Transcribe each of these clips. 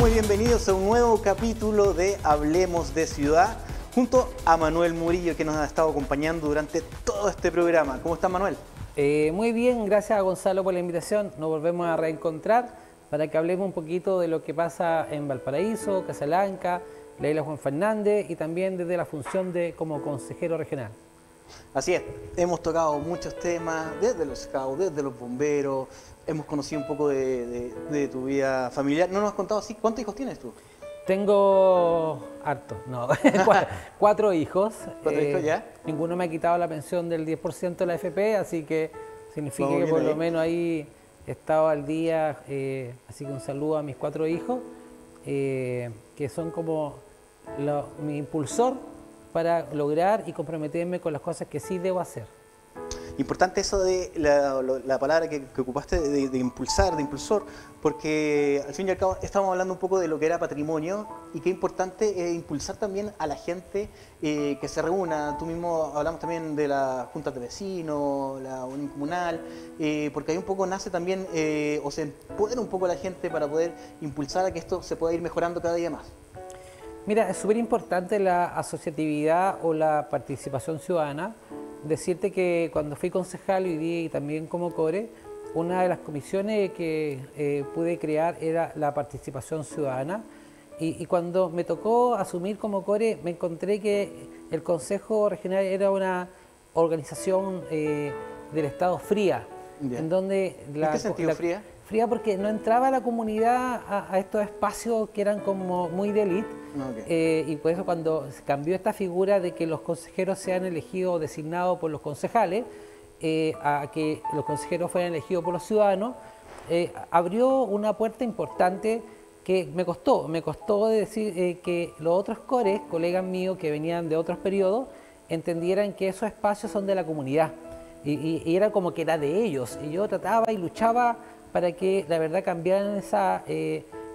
Muy bienvenidos a un nuevo capítulo de Hablemos de Ciudad, junto a Manuel Murillo, que nos ha estado acompañando durante todo este programa. ¿Cómo está Manuel? Eh, muy bien, gracias a Gonzalo por la invitación. Nos volvemos a reencontrar para que hablemos un poquito de lo que pasa en Valparaíso, Casalanca, la isla Juan Fernández y también desde la función de como consejero regional. Así es, hemos tocado muchos temas, desde los scouts, desde los bomberos, hemos conocido un poco de, tu vida familiar. ¿No nos has contado así? ¿Cuántos hijos tienes tú? Tengo harto, no, cuatro, hijos. ¿Cuatro hijos ya? Eh, ninguno me ha quitado la pensión del 10% de la FP, así que significa que por lo menos ahí he estado al día. Eh, así que un saludo a mis cuatro hijos, eh, que son como mi impulsor para lograr y comprometerme con las cosas que sí debo hacer. Importante eso de la, palabra que, ocupaste de, impulsar, de impulsor, porque al fin y al cabo estamos hablando un poco de lo que era patrimonio y qué importante es impulsar también a la gente eh, que se reúna. Tú mismo hablamos también de la junta de vecinos, la unión comunal, eh, porque ahí un poco nace también eh, o se empodera un poco a la gente para poder impulsar a que esto se pueda ir mejorando cada día más. Mira, es súper importante la asociatividad o la participación ciudadana decirte que cuando fui concejal y también como core, una de las comisiones que eh, pude crear era la participación ciudadana. Y, cuando me tocó asumir como core, me encontré que el Consejo Regional era una organización eh, del Estado fría. En donde la, qué sentido fría? Fría porque no entraba la comunidad a, estos espacios que eran como muy de élite eh, y por eso cuando cambió esta figura de que los consejeros sean elegidos o designados por los concejales, eh, a que los consejeros fueran elegidos por los ciudadanos, eh, abrió una puerta importante que me costó, me costó decir que los otros cores, colegas míos que venían de otros periodos, entendieran que esos espacios son de la comunidad. Y, y era como que era de ellos. Y yo trataba y luchaba para que la verdad cambiaran esa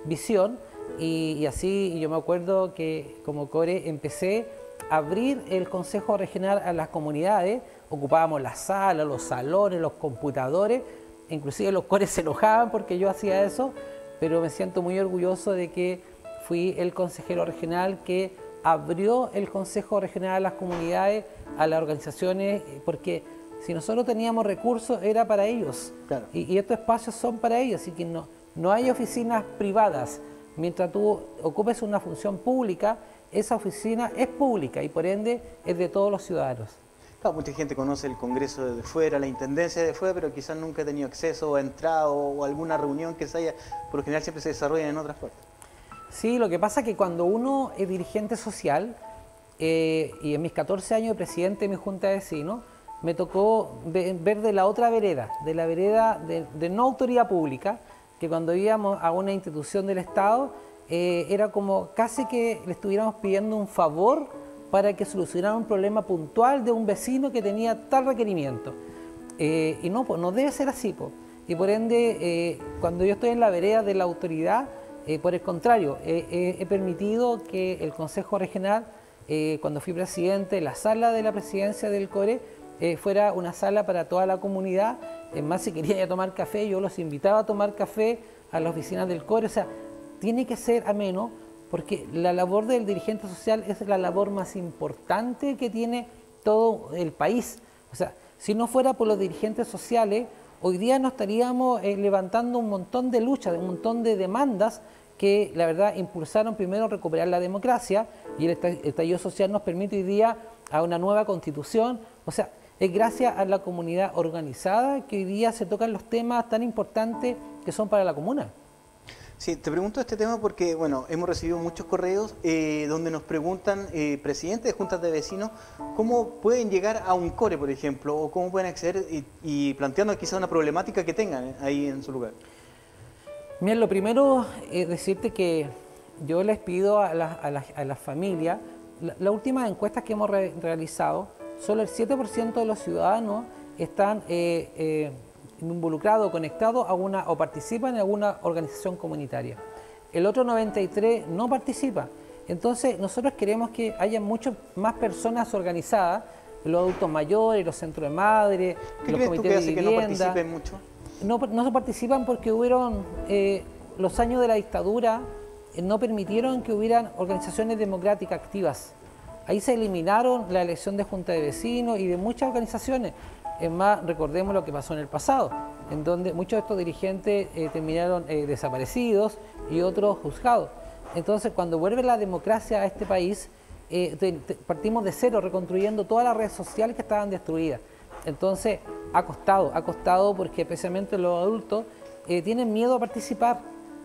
visión. Y, así yo me acuerdo que como core empecé a abrir el Consejo Regional a las comunidades, ocupábamos las salas, los salones, los computadores, inclusive los cores se enojaban porque yo hacía eso, pero me siento muy orgulloso de que fui el consejero regional que abrió el Consejo Regional a las comunidades, a las organizaciones, porque si nosotros teníamos recursos era para ellos. Y, y, estos espacios son para ellos, así que no, no hay oficinas privadas, mientras tú ocupes una función pública, esa oficina es pública y por ende es de todos los ciudadanos. Claro, mucha gente conoce el Congreso de fuera, la Intendencia de fuera, pero quizás nunca ha tenido acceso o ha entrado o alguna reunión que se haya, por lo general siempre se desarrolla en otras partes. Sí, lo que pasa es que cuando uno es dirigente social, eh, y en mis 14 años de presidente de mi Junta de Vecinos, me tocó ver de la otra vereda, de la vereda de no autoridad pública, que cuando íbamos a una institución del Estado eh, era como casi que le estuviéramos pidiendo un favor para que solucionara un problema puntual de un vecino que tenía tal requerimiento. Eh, y no, pues no debe ser así. Pues. Y por ende, eh, cuando yo estoy en la vereda de la autoridad, por el contrario, he permitido que el Consejo Regional, cuando fui presidente, la sala de la presidencia del CORE, fuera una sala para toda la comunidad es más, si querían ir tomar café, yo los invitaba a tomar café a las oficinas del CORE. O sea, tiene que ser ameno porque la labor del dirigente social es la labor más importante que tiene todo el país. O sea, si no fuera por los dirigentes sociales, hoy día no estaríamos eh, levantando un montón de luchas, un montón de demandas que la verdad impulsaron primero recuperar la democracia y el estallido social nos permite hoy día a una nueva constitución. O sea, es gracias a la comunidad organizada que hoy día se tocan los temas tan importantes que son para la comuna. Sí, te pregunto este tema porque, bueno, hemos recibido muchos correos eh, donde nos preguntan eh, presidentes de juntas de vecinos cómo pueden llegar a un core, por ejemplo, o cómo pueden acceder y, planteando quizá una problemática que tengan eh, ahí en su lugar. Mira, lo primero es decirte que yo les pido a las a la, familias, las últimas encuestas que hemos realizado, solo el 7% de los ciudadanos están eh, eh, involucrados, conectados a una o participan en alguna organización comunitaria. El otro 93% no participa. Entonces, nosotros queremos que haya muchas más personas organizadas, los adultos mayores, los centros de madre, los comités de vivienda. Que no participen mucho? No, no participan porque hubieron eh, los años de la dictadura, no permitieron que hubieran organizaciones democráticas activas. Ahí se eliminaron la elección de junta de vecinos y de muchas organizaciones. Es más, recordemos lo que pasó en el pasado, en donde muchos de estos dirigentes eh, terminaron eh, desaparecidos y otros juzgados. Entonces, cuando vuelve la democracia a este país, eh, partimos de cero, reconstruyendo todas las redes sociales que estaban destruidas. Entonces, ha costado, ha costado porque especialmente los adultos tienen miedo a participar.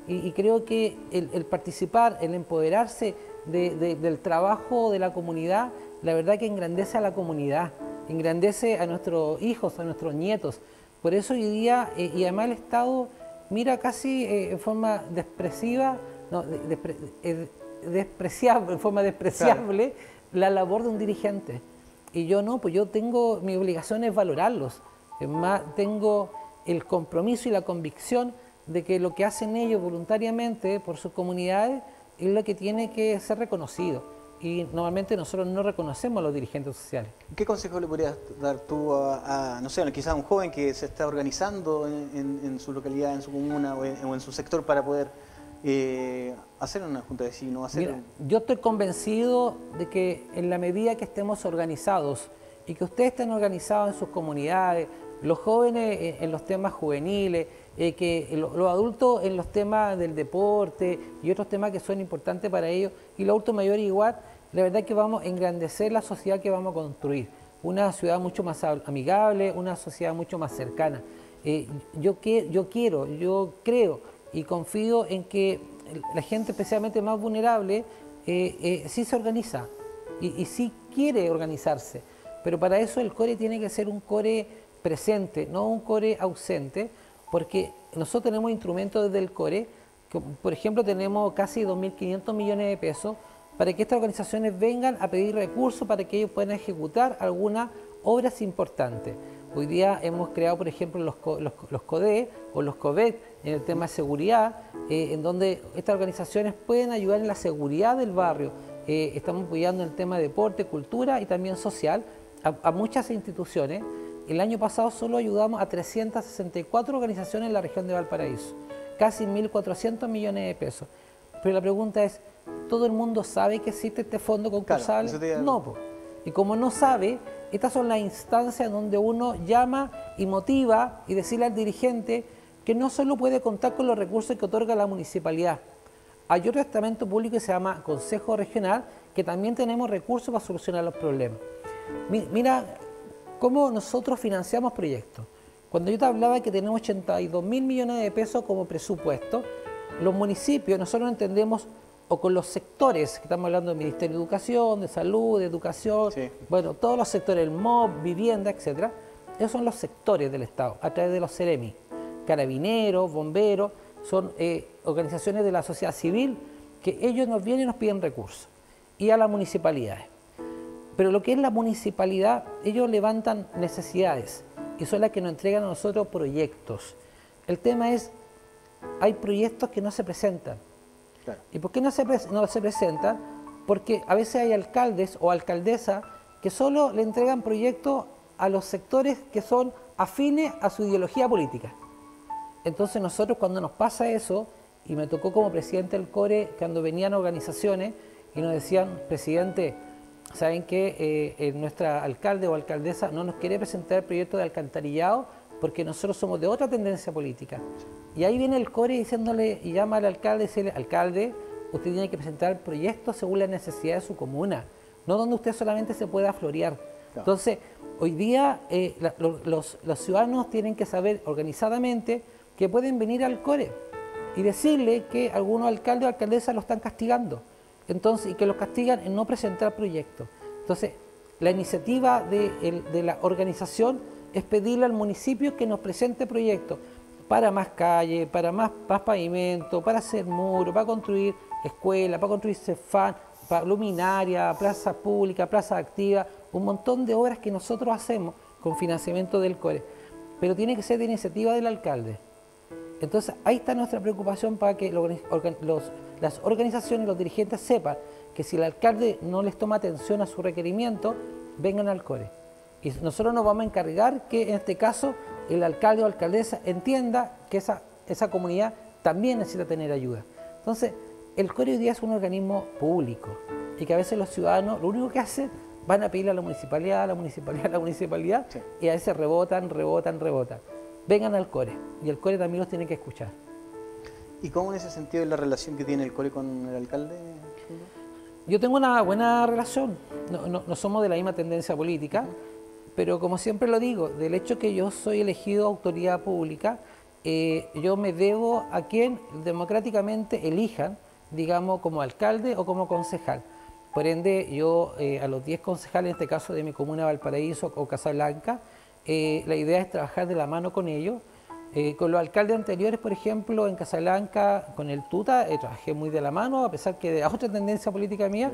Y, creo que el, participar, el empoderarse del trabajo de la comunidad, la verdad que engrandece a la comunidad engrandece a nuestros hijos, a nuestros nietos. Por eso hoy día, eh, y además el Estado mira casi eh, en forma despreciable, no, eh, despreciable, en forma despreciable la labor de un dirigente. Y yo no, pues yo tengo, mi obligación es valorarlos. Es más, tengo el compromiso y la convicción de que lo que hacen ellos voluntariamente por sus comunidades es lo que tiene que ser reconocido y normalmente nosotros no reconocemos a los dirigentes sociales. ¿Qué consejo le podrías dar tú a, no sé, quizás a un joven que se está organizando en, su localidad, en su comuna o en, su sector para poder eh, hacer una junta de vecinos? Hacer Yo estoy convencido de que en la medida que estemos organizados y que ustedes estén organizados en sus comunidades, los jóvenes en los temas juveniles, eh, que los adultos en los temas del deporte y otros temas que son importantes para ellos, y los adultos mayores igual, la verdad es que vamos a engrandecer la sociedad que vamos a construir. Una ciudad mucho más amigable, una sociedad mucho más cercana. Eh, yo, yo quiero, yo creo y confío en que la gente especialmente más vulnerable eh, sí se organiza y sí quiere organizarse. Pero para eso el core tiene que ser un core presente, no un core ausente, porque nosotros tenemos instrumentos desde el core, que, por ejemplo tenemos casi 2.500 millones de pesos para que estas organizaciones vengan a pedir recursos para que ellos puedan ejecutar algunas obras importantes. Hoy día hemos creado, por ejemplo, los, los, CODE o los COVED en el tema de seguridad, eh, en donde estas organizaciones pueden ayudar en la seguridad del barrio. Eh, estamos apoyando en el tema de deporte, cultura y también social a muchas instituciones el año pasado solo ayudamos a 364 organizaciones en la región de Valparaíso, casi 1.400 millones de pesos. Pero la pregunta es, ¿todo el mundo sabe que existe este fondo concursable? no, y como no sabe, estas son las instancias donde uno llama y motiva y decirle al dirigente que no solo puede contar con los recursos que otorga la municipalidad. Hay otro estamento público que se llama Consejo Regional, que también tenemos recursos para solucionar los problemas. Mira, ¿Cómo nosotros financiamos proyectos? Cuando yo te hablaba que tenemos 82 mil millones de pesos como presupuesto, los municipios nosotros entendemos o con los sectores, que estamos hablando del Ministerio de Educación, de Salud, de Educación, bueno, todos los sectores, el MOB, vivienda, etcétera, esos son los sectores del Estado, a través de los CEREMI, carabineros, bomberos, son eh, organizaciones de la sociedad civil que ellos nos vienen y nos piden recursos, y a las municipalidades. Pero lo que es la municipalidad, ellos levantan necesidades y son las que nos entregan a nosotros proyectos. El tema es, hay proyectos que no se presentan. ¿Y por qué no se, no se presentan? Porque a veces hay alcaldes o alcaldesas que solo le entregan proyectos a los sectores que son afines a su ideología política. Entonces nosotros cuando nos pasa eso, y me tocó como presidente del CORE, cuando venían organizaciones y nos decían, presidente, saben que eh, nuestra alcalde o alcaldesa no nos quiere presentar el proyecto de alcantarillado porque nosotros somos de otra tendencia política. Y ahí viene el core diciéndole y llama al alcalde y dice, alcalde, usted tiene que presentar el proyecto según la necesidad de su comuna, no donde usted solamente se pueda florear. Entonces, hoy día eh, los, los ciudadanos tienen que saber organizadamente que pueden venir al core y decirle que algunos alcaldes o alcaldesas lo están castigando entonces, y que los castigan en no presentar proyectos. Entonces, la iniciativa de, la organización es pedirle al municipio que nos presente proyectos para más calle, para más, pavimento, para hacer muros, para construir escuelas, para construir cefán, para luminaria, plaza pública, plaza activa, un montón de obras que nosotros hacemos con financiamiento del CORE. Pero tiene que ser de iniciativa del alcalde. Entonces ahí está nuestra preocupación para que las organizaciones, los dirigentes sepan que si el alcalde no les toma atención a su requerimiento, vengan al CORE. Y nosotros nos vamos a encargar que en este caso el alcalde o alcaldesa entienda que esa, esa comunidad también necesita tener ayuda. Entonces, el core hoy día es un organismo público y que a veces los ciudadanos lo único que hacen van a pedirle a la municipalidad, a la municipalidad, a la municipalidad y a veces rebotan, rebotan, rebotan. Vengan al core y el core también los tiene que escuchar. ¿Y cómo en ese sentido es la relación que tiene el core con el alcalde? Yo tengo una buena relación, no, somos de la misma tendencia política, pero como siempre lo digo, del hecho que yo soy elegido autoridad pública, eh, yo me debo a quien democráticamente elijan, digamos, como alcalde o como concejal. Por ende, yo eh, a los 10 concejales, en este caso de mi comuna Valparaíso o Casablanca, eh, la idea es trabajar de la mano con ellos. con los alcaldes anteriores, por ejemplo, en Casablanca, con el Tuta, trabajé muy de la mano, a pesar que de otra tendencia política mía,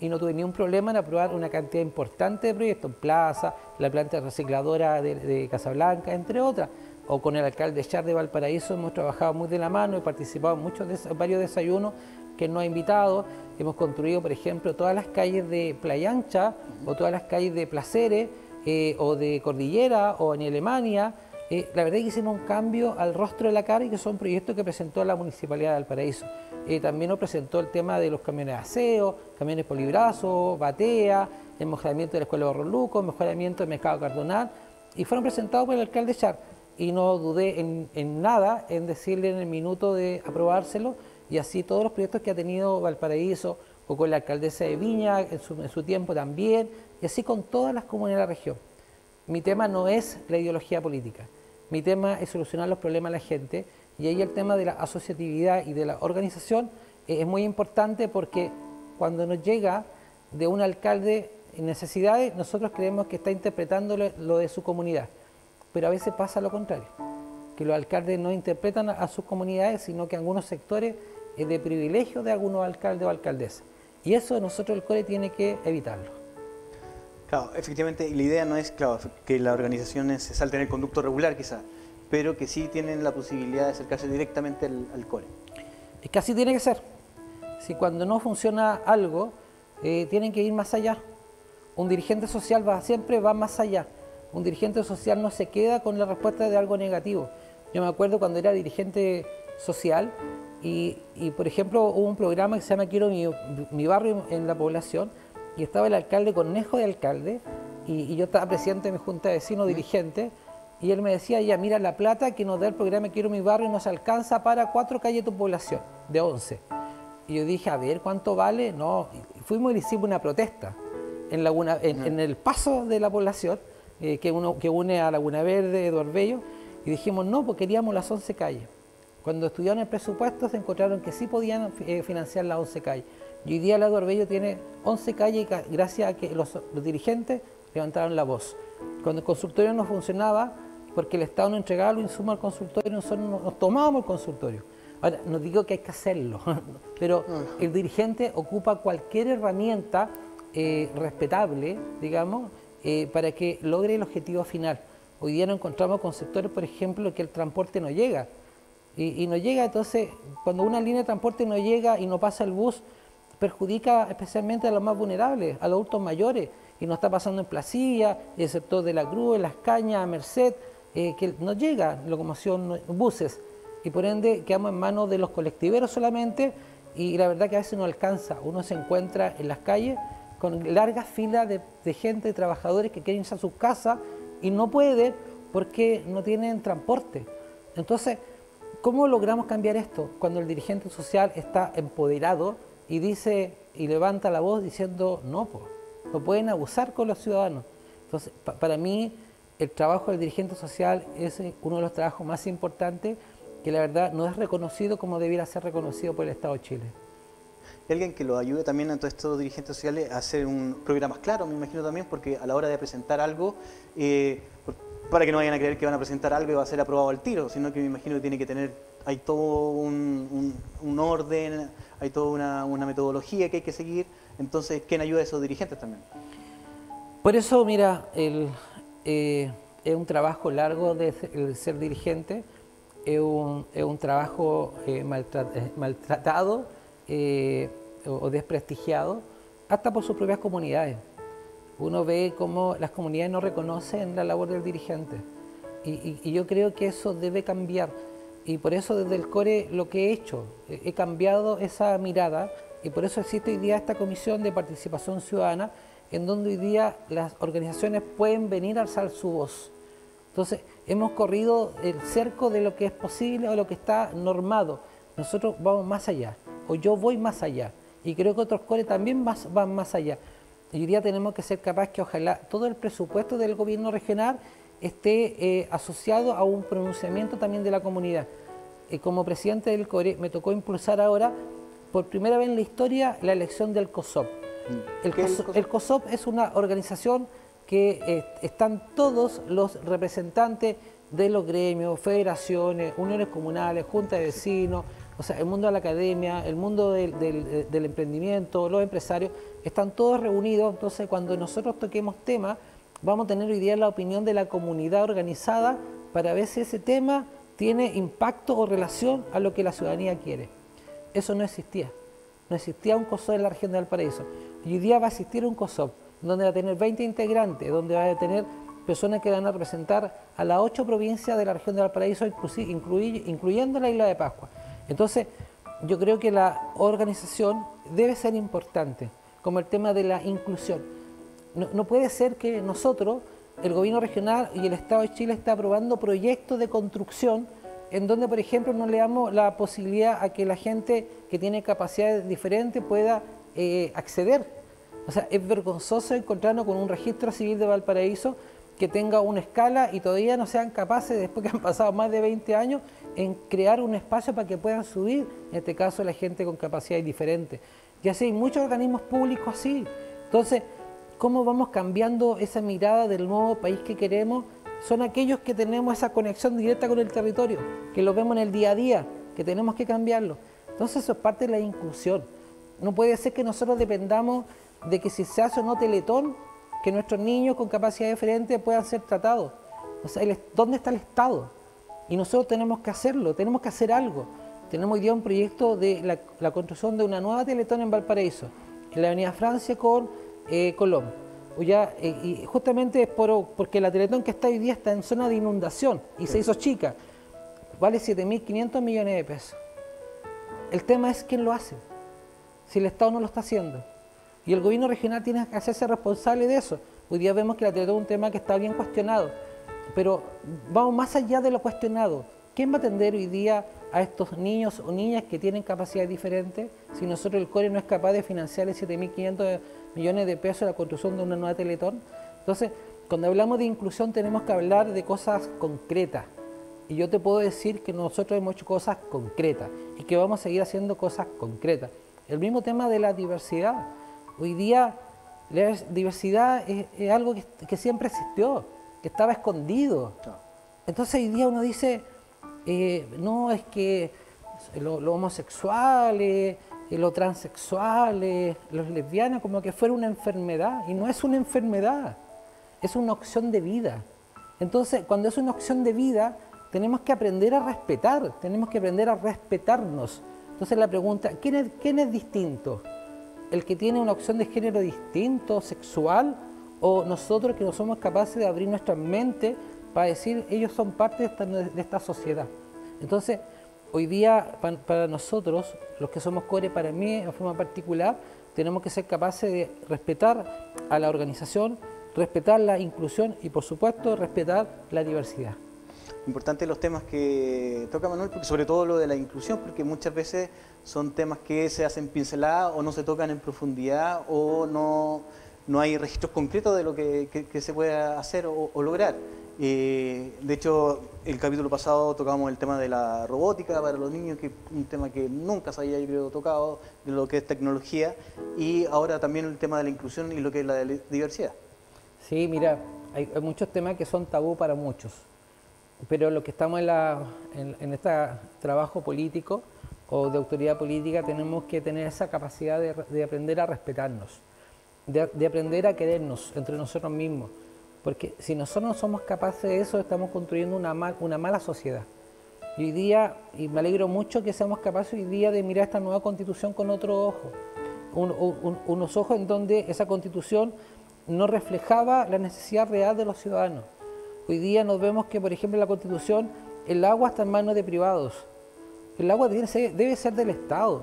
y no tuve ningún problema en aprobar una cantidad importante de proyectos, Plaza, la planta recicladora de, de Casablanca, entre otras. O con el alcalde Char de Valparaíso hemos trabajado muy de la mano, he participado en muchos varios desayunos que nos ha invitado, hemos construido, por ejemplo, todas las calles de Playa Ancha o todas las calles de Placeres eh, o de Cordillera o en Alemania. Eh, la verdad es que hicimos un cambio al rostro de la cara y que son proyectos que presentó la Municipalidad de Valparaíso. Eh, también nos presentó el tema de los camiones de aseo, camiones polibrazo, batea, el mejoramiento de la Escuela de Barro mejoramiento del Mercado Cardonal y fueron presentados por el alcalde Char y no dudé en, nada en decirle en el minuto de aprobárselo y así todos los proyectos que ha tenido Valparaíso o con la alcaldesa de Viña en su, tiempo también y así con todas las comunidades de la región. Mi tema no es la ideología política, mi tema es solucionar los problemas de la gente y ahí el tema de la asociatividad y de la organización es muy importante porque cuando nos llega de un alcalde en necesidades, nosotros creemos que está interpretando lo de su comunidad pero a veces pasa lo contrario, que los alcaldes no interpretan a, sus comunidades, sino que algunos sectores es de privilegio de algunos alcaldes o alcaldesas. Y eso nosotros el CORE tiene que evitarlo. Claro, efectivamente, la idea no es claro, que las organizaciones se salten el conducto regular quizás, pero que sí tienen la posibilidad de acercarse directamente al, CORE. Es que así tiene que ser. Si cuando no funciona algo, eh, tienen que ir más allá. Un dirigente social va, siempre va más allá un dirigente social no se queda con la respuesta de algo negativo. Yo me acuerdo cuando era dirigente social y, por ejemplo, hubo un programa que se llama Quiero mi, barrio en la población y estaba el alcalde Cornejo de alcalde y, yo estaba presidente de mi junta de vecinos, dirigente, y él me decía, ya mira, la plata que nos da el programa Quiero mi barrio nos alcanza para cuatro calles de tu población, de once. Y yo dije, a ver, ¿cuánto vale? No, fuimos y hicimos una protesta en, en el paso de la población eh, que, uno, que une a Laguna Verde, Eduardo Bello, y dijimos no, porque queríamos las 11 calles. Cuando estudiaron el presupuesto se encontraron que sí podían eh, financiar las 11 calles. Y hoy día la Eduardo Bello tiene 11 calles gracias a que los, dirigentes levantaron la voz. Cuando el consultorio no funcionaba, porque el Estado no entregaba los insumos al consultorio, nosotros nos, tomábamos el consultorio. Ahora, no digo que hay que hacerlo, pero el dirigente ocupa cualquier herramienta eh, respetable, digamos, eh, para que logre el objetivo final. Hoy día nos encontramos con sectores, por ejemplo, que el transporte no llega. Y, no llega, entonces, cuando una línea de transporte no llega y no pasa el bus, perjudica especialmente a los más vulnerables, a los adultos mayores. Y nos está pasando en Placilla, el sector de la Cruz, en Las Cañas, Merced, eh, que no llega locomoción, buses. Y por ende quedamos en manos de los colectiveros solamente y la verdad que a veces no alcanza. Uno se encuentra en las calles con largas filas de, gente, de trabajadores que quieren irse a su casa y no pueden porque no tienen transporte. Entonces, ¿cómo logramos cambiar esto? Cuando el dirigente social está empoderado y dice y levanta la voz diciendo no, no pueden abusar con los ciudadanos. Entonces, para mí, el trabajo del dirigente social es eh, uno de los trabajos más importantes que la verdad no es reconocido como debiera ser reconocido por el Estado de Chile alguien que lo ayude también a todos estos dirigentes sociales a hacer un programa más claro, me imagino también, porque a la hora de presentar algo, eh, para que no vayan a creer que van a presentar algo y va a ser aprobado al tiro, sino que me imagino que tiene que tener, hay todo un, orden, hay toda una, metodología que hay que seguir, entonces, ¿quién ayuda a esos dirigentes también? Por eso, mira, el, eh, es un trabajo largo de ser, dirigente, es un, es un trabajo eh, maltratado, eh, o desprestigiado, hasta por sus propias comunidades. Uno ve cómo las comunidades no reconocen la labor del dirigente y, yo creo que eso debe cambiar. y por eso desde el CORE lo que he hecho, he cambiado esa mirada y por eso existe hoy día esta comisión de participación ciudadana en donde hoy día las organizaciones pueden venir a alzar su voz. Entonces, hemos corrido el cerco de lo que es posible o lo que está normado. Nosotros vamos más allá, o yo voy más allá, y creo que otros CORE también van más allá. Hoy día tenemos que ser capaces que ojalá todo el presupuesto del gobierno regional esté eh, asociado a un pronunciamiento también de la comunidad. Eh, como presidente del CORE me tocó impulsar ahora, por primera vez en la historia, la elección del COSOP. Mm. El, COSOP? es una organización que eh, están todos los representantes de los gremios, federaciones, uniones comunales, juntas de vecinos, o sea, el mundo de la academia, el mundo del, del emprendimiento, los empresarios, están todos reunidos. Entonces, cuando nosotros toquemos temas, vamos a tener hoy día la opinión de la comunidad organizada para ver si ese tema tiene impacto o relación a lo que la ciudadanía quiere. Eso no existía. No existía un COSOP en la región de Valparaíso. Y hoy día va a existir un COSOP donde va a tener 20 integrantes, donde va a tener personas que van a representar a las ocho provincias de la región de Valparaíso, incluyendo la isla de Pascua. Entonces, yo creo que la organización debe ser importante, como el tema de la inclusión no, puede ser que nosotros, el gobierno regional y el Estado de Chile está aprobando proyectos de construcción en donde, por ejemplo, no le damos la posibilidad a que la gente que tiene capacidades diferentes pueda eh, acceder. O sea, es vergonzoso encontrarnos con un registro civil de Valparaíso que tenga una escala y todavía no sean capaces, después que han pasado más de 20 años, en crear un espacio para que puedan subir, en este caso, la gente con capacidades diferentes. Y así hay muchos organismos públicos así. Entonces, cómo vamos cambiando esa mirada del nuevo país que queremos, son aquellos que tenemos esa conexión directa con el territorio, que lo vemos en el día a día, que tenemos que cambiarlo. Entonces eso es parte de la inclusión. No puede ser que nosotros dependamos de que si se hace o no teletón, que nuestros niños con capacidad diferente puedan ser tratados. O sea, ¿dónde está el Estado? Y nosotros tenemos que hacerlo, tenemos que hacer algo. Tenemos hoy día un proyecto de la, la construcción de una nueva teletón en Valparaíso, en la Avenida Francia con eh, Colón. Ya, eh, y justamente es por, porque la Teletón que está hoy día está en zona de inundación y se hizo chica. Vale 7.500 millones de pesos. El tema es quién lo hace, si el Estado no lo está haciendo. Y el gobierno regional tiene que hacerse responsable de eso. Hoy día vemos que la Teletón es un tema que está bien cuestionado, pero vamos más allá de lo cuestionado. ¿Quién va a atender hoy día a estos niños o niñas que tienen capacidades diferentes si nosotros el CORE no es capaz de financiarles 7.500 millones de pesos la construcción de una nueva Teletón. Entonces, cuando hablamos de inclusión tenemos que hablar de cosas concretas. Y yo te puedo decir que nosotros hemos hecho cosas concretas y que vamos a seguir haciendo cosas concretas. El mismo tema de la diversidad. Hoy día la diversidad es, algo que, siempre existió, que estaba escondido. Entonces hoy día uno dice, eh, no es que los lo homosexuales, los transexuales, los lesbianas, como que fuera una enfermedad. Y no es una enfermedad, es una opción de vida. Entonces, cuando es una opción de vida, tenemos que aprender a respetar, tenemos que aprender a respetarnos. Entonces la pregunta, ¿quién es, quién es distinto? ¿El que tiene una opción de género distinto, sexual? ¿O nosotros que no somos capaces de abrir nuestra mente para decir, ellos son parte de esta, de sociedad? Entonces, hoy día para nosotros, los que somos core, para mí en forma particular, tenemos que ser capaces de respetar a la organización, respetar la inclusión y por supuesto respetar la diversidad. Importante los temas que toca Manuel, sobre todo lo de la inclusión, porque muchas veces son temas que se hacen pinceladas o no se tocan en profundidad o no, no hay registros concretos de lo que, se puede hacer o lograr. Eh, de hecho, el capítulo pasado tocamos el tema de la robótica para los niños, que es un tema que nunca se había tocado, de lo que es tecnología, y ahora también el tema de la inclusión y lo que es la diversidad. Sí, mira, hay, muchos temas que son tabú para muchos, pero los que estamos en, este trabajo político o de autoridad política tenemos que tener esa capacidad de, aprender a respetarnos, de aprender a querernos entre nosotros mismos porque si nosotros no somos capaces de eso, estamos construyendo una, una mala sociedad. Y hoy día, y me alegro mucho que seamos capaces hoy día de mirar esta nueva constitución con otro ojo. unos ojos en donde esa constitución no reflejaba la necesidad real de los ciudadanos. Hoy día nos vemos que, por ejemplo, la constitución el agua está en manos de privados. El agua debe ser, debe ser del Estado.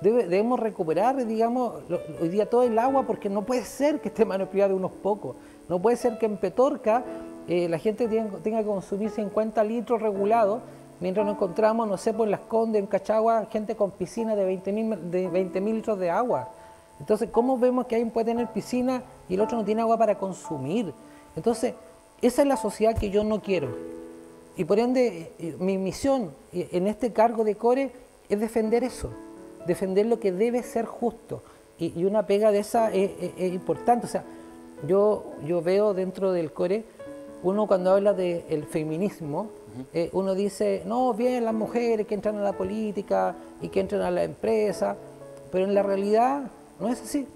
Debemos recuperar, digamos, hoy día todo el agua porque no puede ser que esté privadas de unos pocos. No puede ser que en Petorca eh, la gente tenga, que consumir 50 litros regulados, mientras nos encontramos, no sé, por Las Condes, en Cachagua, gente con piscina de 20.000 de 20 litros de agua. Entonces, ¿cómo vemos que alguien puede tener piscina y el otro no tiene agua para consumir? Entonces, esa es la sociedad que yo no quiero. Y por ende, eh, mi misión eh, en este cargo de core es defender eso, defender lo que debe ser justo. Y, una pega de esa es, importante. O sea, yo, yo veo dentro del core, uno cuando habla del feminismo, eh, uno dice, no, bien las mujeres que entran a la política y que entran a la empresa, pero en la realidad no es así.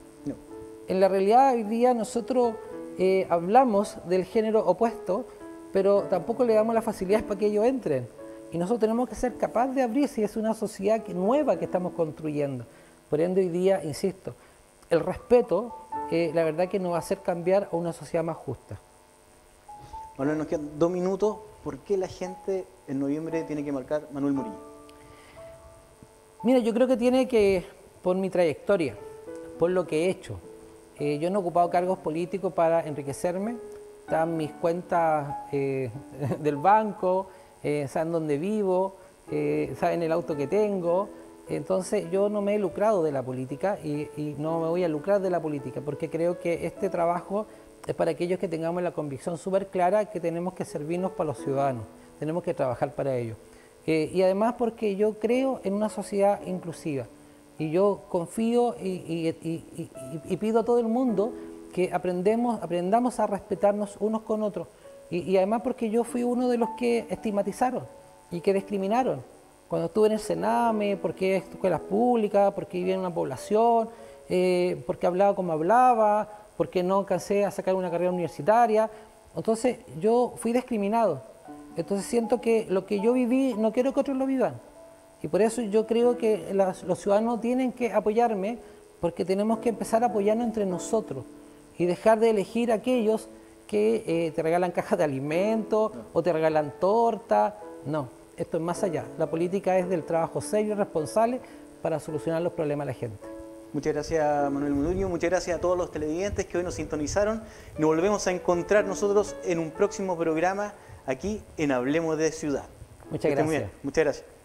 En la realidad hoy día nosotros eh, hablamos del género opuesto, pero tampoco le damos las facilidades para que ellos entren. Y nosotros tenemos que ser capaces de abrir si es una sociedad nueva que estamos construyendo. Por ende, hoy día, insisto, el respeto, eh, la verdad que nos va a hacer cambiar a una sociedad más justa. Bueno, nos quedan dos minutos. ¿Por qué la gente en noviembre tiene que marcar Manuel Murillo? Mira, yo creo que tiene que, por mi trayectoria, por lo que he hecho, eh, yo no he ocupado cargos políticos para enriquecerme, están mis cuentas eh, del banco, eh, saben dónde vivo, saben el auto que tengo. Entonces yo no me he lucrado de la política y, y, no me voy a lucrar de la política porque creo que este trabajo es para aquellos que tengamos la convicción súper clara que tenemos que servirnos para los ciudadanos, tenemos que trabajar para ello. y además porque yo creo en una sociedad inclusiva. Y yo confío y, pido a todo el mundo que aprendemos, aprendamos a respetarnos unos con otros. Y, además porque yo fui uno de los que estigmatizaron y que discriminaron. Cuando estuve en el Sename, porque escuelas públicas, porque vivía en una población, eh, porque hablaba como hablaba, porque no alcancé a sacar una carrera universitaria. Entonces yo fui discriminado. Entonces siento que lo que yo viví no quiero que otros lo vivan. Y por eso yo creo que los ciudadanos tienen que apoyarme porque tenemos que empezar a apoyarnos entre nosotros y dejar de elegir a aquellos que eh, te regalan cajas de alimentos o te regalan torta. No, esto es más allá. La política es del trabajo serio y responsable para solucionar los problemas de la gente. Muchas gracias Manuel Muduño, muchas gracias a todos los televidentes que hoy nos sintonizaron. Nos volvemos a encontrar nosotros en un próximo programa aquí en Hablemos de Ciudad. Muchas gracias. Muchas gracias.